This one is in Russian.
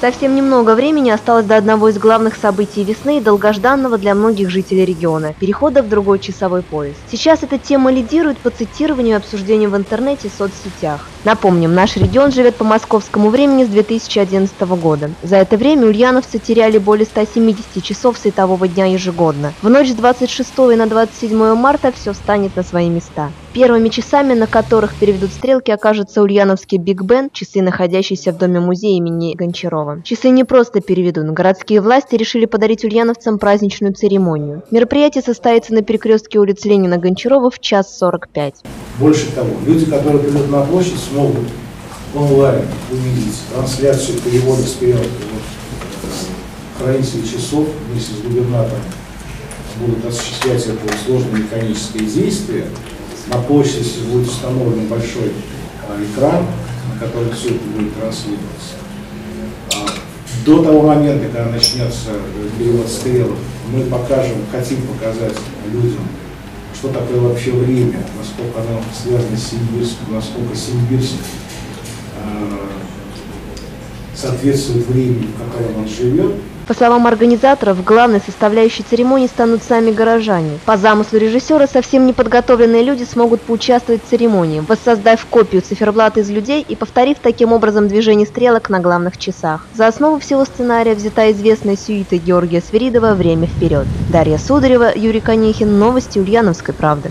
Совсем немного времени осталось до одного из главных событий весны и долгожданного для многих жителей региона – перехода в другой часовой пояс. Сейчас эта тема лидирует по цитированию и обсуждению в интернете и соцсетях. Напомним, наш регион живет по московскому времени с 2011 года. За это время ульяновцы теряли более 170 часов светового дня ежегодно. В ночь с 26 на 27 марта все встанет на свои места. Первыми часами, на которых переведут стрелки, окажется ульяновский Биг Бен, часы, находящиеся в доме музея имени Гончарова. Часы не просто переведут, городские власти решили подарить ульяновцам праздничную церемонию. Мероприятие состоится на перекрестке улиц Ленина-Гончарова в час 45. Больше того, люди, которые придут на площадь, смогут онлайн увидеть трансляцию перевода стрелок. Вот, хранители часов вместе с губернатором будут осуществлять это сложное механическое действие. На площади будет установлен большой а, экран, на котором все это будет транслироваться. А, до того момента, когда начнется перевод стрелок, мы покажем, хотим показать людям, что такое вообще время, насколько оно связано с Симбирском, насколько Симбирск э, соответствует времени, в котором он живет. По словам организаторов, главной составляющей церемонии станут сами горожане. По замыслу режиссера, совсем неподготовленные люди смогут поучаствовать в церемонии, воссоздав копию циферблата из людей и повторив таким образом движение стрелок на главных часах. За основу всего сценария взята известная сюита Георгия Сверидова «Время вперед». Дарья Сударева, Юрий Конехин. Новости Ульяновской правды.